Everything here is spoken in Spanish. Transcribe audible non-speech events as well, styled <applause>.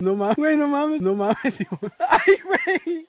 No mames, güey, no mames, no mames. <laughs> Ay, güey.